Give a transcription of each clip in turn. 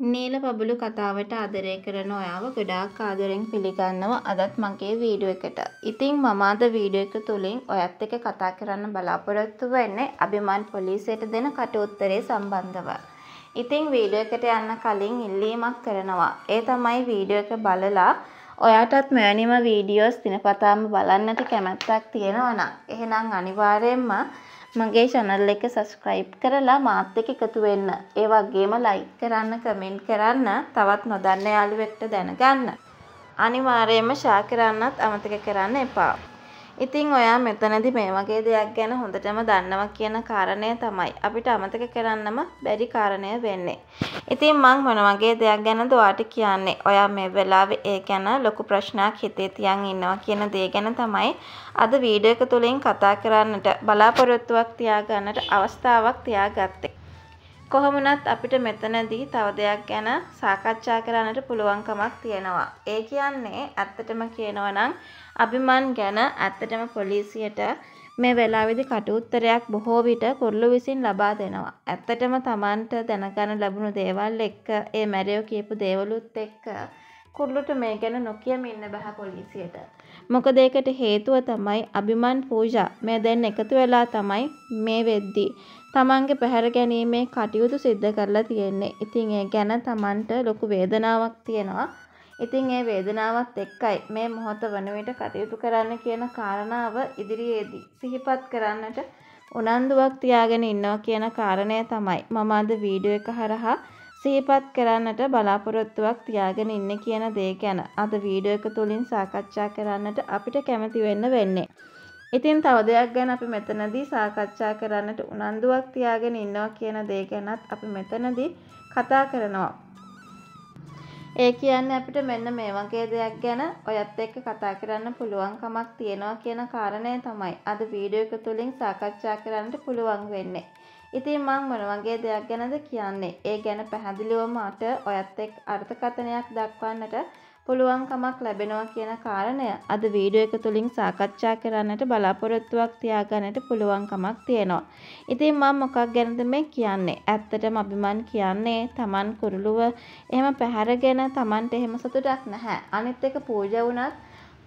නීල බබළු කතාවට ආදරය කරන ඔයාව ගොඩාක් ආදරෙන් පිළිගන්නවා අදත් මගේ වීඩියෝ එකට. ඉතින් මම අද වීඩියෝ එක තුලින් ඔයත් එක්ක කතා කරන්න බලාපොරොත්තු වෙන්නේ අභිමාන් පොලිසියට දෙන කටඋත්තරේ සම්බන්ධව. ඉතින් වීඩියෝ එකට යන්න කලින් ඉල්ලීමක් කරනවා. ඒ තමයි වීඩියෝ එක බලලා ඔයාටත් මෙවැනිම වීඩියෝස් දිනපතාම බලන්නට කැමැත්තක් තියෙනවා නම් එහෙනම් අනිවාර්යයෙන්ම මගේ channel එක subscribe කරලා මාත් එක්ක එකතු වෙන්න. ඒ වගේම like කරන්න, comment කරන්න, තවත් නොදන්න යාළුවෙක්ට දැනගන්න. අනිවාර්යයෙන්ම share කරන්නත් අමතක කරන්න එපා. ඉතින් ඔයා මෙතනදි මේ වගේ දෙයක් ගැන හොඳටම දන්නවා කියන කාරණය තමයි අපිට අමතක කරන්නම බැරි කාරණය වෙන්නේ. ඉතින් මං මොන වගේ දෙයක් ගැනද ඔයාට කියන්නේ? ඔයා මේ වෙලාවේ ඒ ගැන ලොකු ප්‍රශ්නයක් හිතේ තියන් ඉන්නවා කියන දේ ගැන තමයි අද වීඩියෝ එක තුලින් කතා කරන්නට බලාපොරොත්තුවක් තියාගන්නට අවස්ථාවක් තියාගත්තේ. කොහොමුණත් අපිට මෙතනදී තව දෙයක් ගැන සාකච්ඡා කරන්නට පුළුවන්කමක් තියෙනවා. ඒ කියන්නේ ඇත්තටම කියනවා නම් අභිමන් ගැන ඇත්තටම පොලිසියට මේ වෙලාවේදී කටුත්තරයක් බොහෝ විට කුරුළු විසින් ලබා දෙනවා. ඇත්තටම Tamanට දැනගන්න ලැබුණු දේවල් එක්ක ඒ මැරයෝ කියපු දේවලුත් එක්ක කුරුළුට මේ ගැන නොකියම ඉන්න බෑ පොලිසියට. මොකද ඒකට හේතුව තමයි අභිමන් පූජා. මේ දෙන්න එකතු වෙලා තමයි මේ වෙද්දී තමන්ගේ පැහැර ගැනීමේ කටයුතු සිද්ධ කරලා තියෙන්නේ. ඉතින් ඒ ගැන තමන්ට ලොකු වේදනාවක් තියෙනවා. ඉතින් ඒ වේදනාවත් එක්කයි මේ මොහොත වන විට කටයුතු කරන්න කියන කාරණාව ඉදිරියේදී සිහිපත් කරන්නට උනන්දුවක් තියාගෙන ඉන්නවා කියන කාරණය තමයි මම අද වීඩියෝ එක හරහා සිහිපත් කරන්නට බලාපොරොත්තුවක් තියාගෙන ඉන්නේ කියන දේ ගැන අද වීඩියෝ එක තුලින් සාකච්ඡා කරන්නට අපිට කැමති වෙන්න වෙන්නේ. ඉතින් තව දෙයක් ගැන අපි මෙතනදී සාකච්ඡා කරන්නට උනන්දුවක් තියාගෙන ඉන්නවා කියන දේ ගැනත් අපි මෙතනදී කතා කරනවා. ඒ කියන්නේ අපිට මෙන්න මේ වගේ දෙයක් ගැන ඔයත් එක්ක කතා කරන්න පුළුවන්කමක් තියෙනවා කියන කාරණය තමයි අද වීඩියෝ එක තුලින් සාකච්ඡා කරන්නට පුළුවන් වෙන්නේ. ඉතින් මම මොන වගේ දෙයක් ගැනද කියන්නේ? ඒ ගැන පැහැදිලිවම අට ඔයත් එක්ක අර්ථකථනයක් දක්වන්නට පුළුවන්කමක් ලැබෙනවා කියන කාරණය අද වීඩියෝ එක තුලින් සාකච්ඡා කරන්නට බලාපොරොත්තුවක් තියාගන්නට පුළුවන්කමක් තියෙනවා. ඉතින් මම මොකක් ගැනද මේ කියන්නේ? ඇත්තටම අභිමන් කියන්නේ Taman කුරුළුව එහෙම පැහැරගෙන Tamanට එහෙම සතුටක් නැහැ. අනිත් එක පූජා වුණත්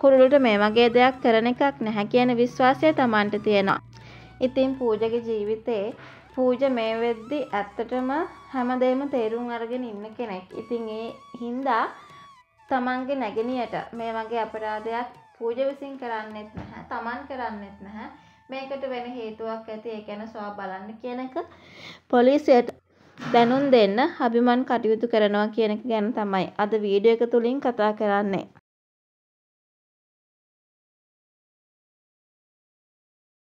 කුරුළුට මේ වගේ දෙයක් කරන එකක් නැහැ කියන විශ්වාසය Tamanට තියෙනවා. ඉතින් පූජගේ ජීවිතේ පූජ මේ වෙද්දි ඇත්තටම හැමදේම තේරුම් අරගෙන ඉන්න කෙනෙක්. ඉතින් ඒ හින්දා තමන්ගේ නැගණියට මේ වගේ අපරාධයක් පූජ විසින් කරන්නෙත් නැහැ. තමන් කරන්නෙත් නැහැ. මේකට වෙන හේතුවක් ඇති ඒ ගැන සොයා බලන්න කියන එක පොලිසියට දැනුම් දෙන්න අභිමන් කටයුතු කරනවා කියන එක ගැන තමයි අද වීඩියෝ එක තුලින් කතා කරන්නේ.